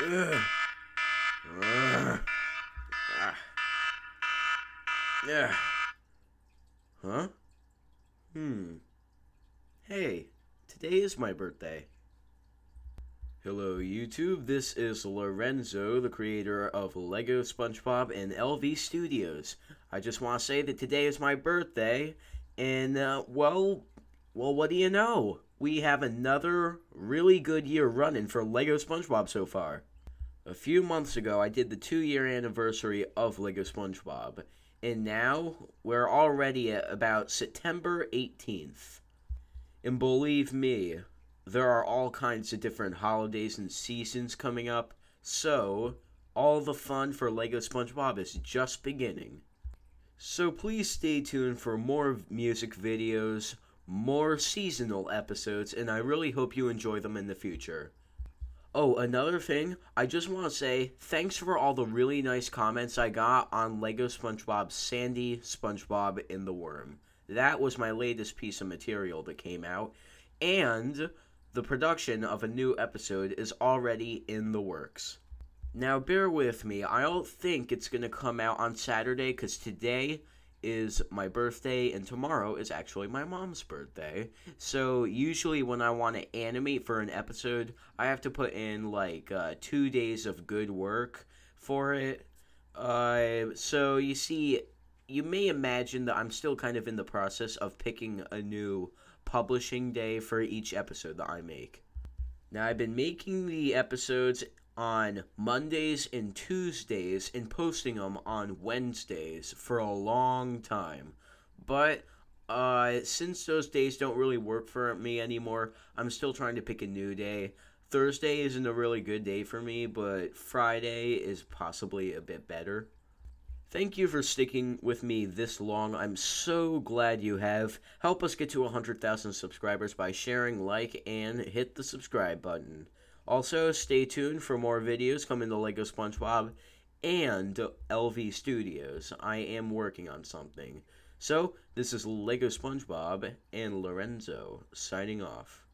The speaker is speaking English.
Ah. Yeah. Huh? Hmm. Hey, today is my birthday. Hello, YouTube. This is Lorenzo, the creator of Lego SpongeBob and LV Studios. I just want to say that today is my birthday, and, uh, well, well, what do you know? We have another really good year running for Lego SpongeBob so far. A few months ago, I did the two year anniversary of Lego SpongeBob, and now we're already at about September 18th. And believe me, there are all kinds of different holidays and seasons coming up, so all the fun for Lego SpongeBob is just beginning. So please stay tuned for more music videos, more seasonal episodes, and I really hope you enjoy them in the future. Oh, another thing, I just want to say thanks for all the really nice comments I got on Lego SpongeBob Sandy, SpongeBob, and the Worm. That was my latest piece of material that came out, and the production of a new episode is already in the works. Now, bear with me, I don't think it's going to come out on Saturday because today is my birthday and tomorrow is actually my mom's birthday. So usually when I want to animate for an episode, I have to put in like uh, two days of good work for it. Uh, so you see, you may imagine that I'm still kind of in the process of picking a new publishing day for each episode that I make. Now I've been making the episodes on Mondays and Tuesdays and posting them on Wednesdays for a long time. But uh, since those days don't really work for me anymore, I'm still trying to pick a new day. Thursday isn't a really good day for me, but Friday is possibly a bit better. Thank you for sticking with me this long. I'm so glad you have. Help us get to 100,000 subscribers by sharing, like, and hit the subscribe button. Also, stay tuned for more videos coming to LEGO SpongeBob and LV Studios. I am working on something. So, this is LEGO SpongeBob and Lorenzo signing off.